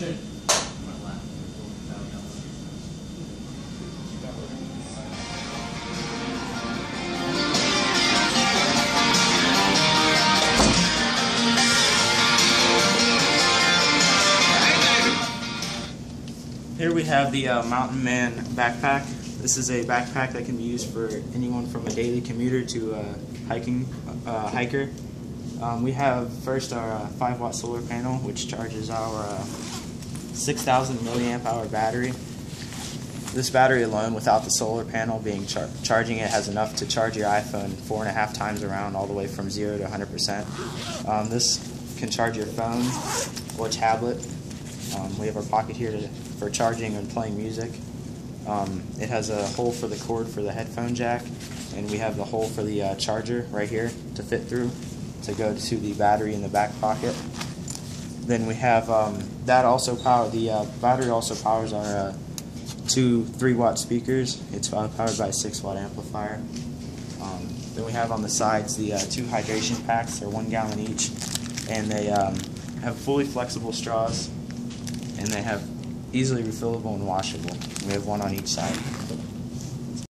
Should. Here we have the uh, Mountain Man backpack. This is a backpack that can be used for anyone from a daily commuter to a hiking uh, hiker. Um, we have first our uh, 5 watt solar panel, which charges our uh, 6,000 milliamp hour battery. This battery alone, without the solar panel being char- charging it, has enough to charge your iPhone four and a half times around, all the way from zero to 100%. Um, this can charge your phone or tablet. Um, we have our pocket here to, for charging and playing music. Um, it has a hole for the cord for the headphone jack, and we have the hole for the uh, charger right here to fit through to go to the battery in the back pocket. Then we have um, that also power. The uh, battery also powers our uh, two three watt speakers. It's powered by a six watt amplifier. Um, then we have on the sides the uh, two hydration packs. They're one gallon each, and they um, have fully flexible straws, and they have easily refillable and washable. We have one on each side.